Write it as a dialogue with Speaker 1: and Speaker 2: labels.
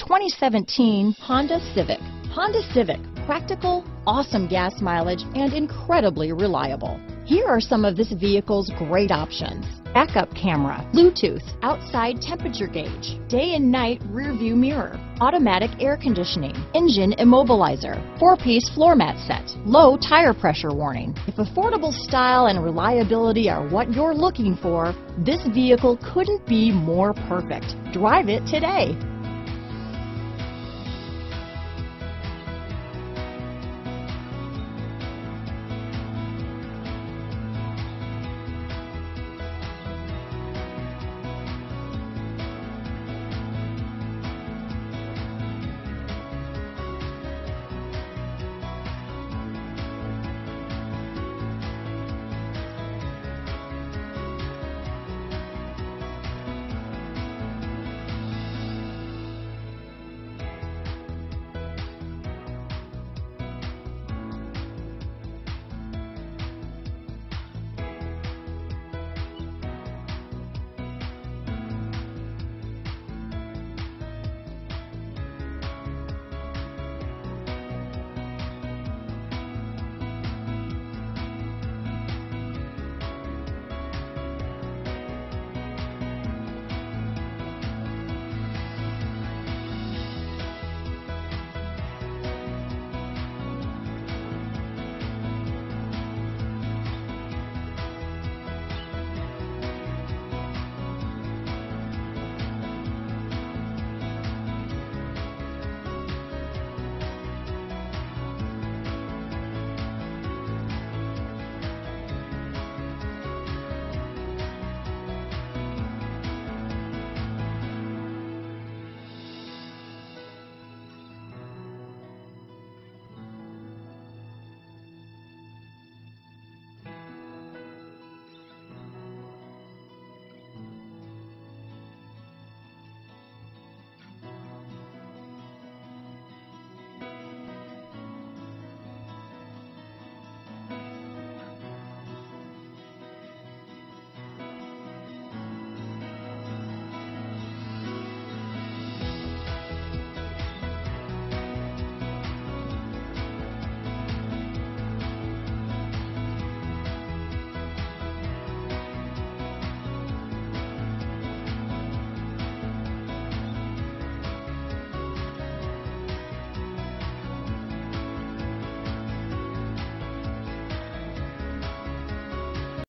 Speaker 1: 2017 Honda Civic. Honda Civic, practical, awesome gas mileage, and incredibly reliable. Here are some of this vehicle's great options. Backup camera, Bluetooth, outside temperature gauge, day and night rear view mirror, automatic air conditioning, engine immobilizer, four-piece floor mat set, low tire pressure warning. If affordable style and reliability are what you're looking for, this vehicle couldn't be more perfect. Drive it today.